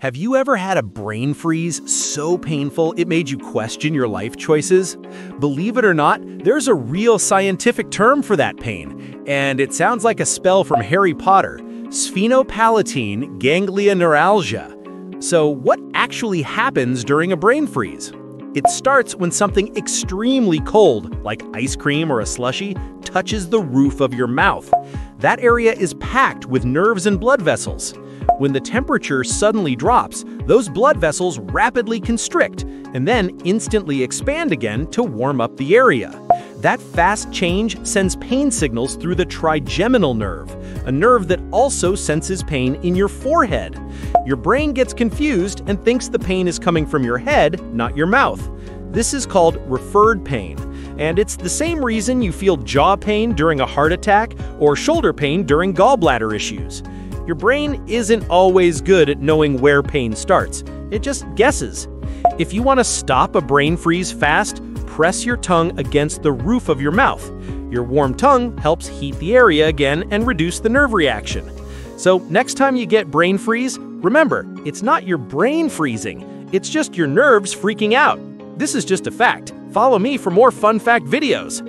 Have you ever had a brain freeze so painful it made you question your life choices? Believe it or not, there's a real scientific term for that pain, and it sounds like a spell from Harry Potter sphenopalatine ganglioneuralgia. So, what actually happens during a brain freeze? It starts when something extremely cold, like ice cream or a slushy, touches the roof of your mouth. That area is packed with nerves and blood vessels. When the temperature suddenly drops, those blood vessels rapidly constrict and then instantly expand again to warm up the area. That fast change sends pain signals through the trigeminal nerve, a nerve that also senses pain in your forehead. Your brain gets confused and thinks the pain is coming from your head, not your mouth. This is called referred pain, and it's the same reason you feel jaw pain during a heart attack or shoulder pain during gallbladder issues. Your brain isn't always good at knowing where pain starts, it just guesses. If you want to stop a brain freeze fast, press your tongue against the roof of your mouth. Your warm tongue helps heat the area again and reduce the nerve reaction. So, next time you get brain freeze, remember, it's not your brain freezing, it's just your nerves freaking out. This is just a fact. Follow me for more fun fact videos.